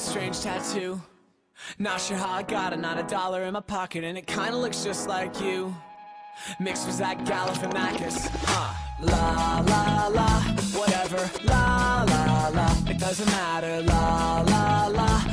strange tattoo. Not sure how I got it, not a dollar in my pocket, and it kinda looks just like you. Mixed with that Galifianakis, huh? La la la, whatever. La la la, it doesn't matter. La la la.